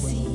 see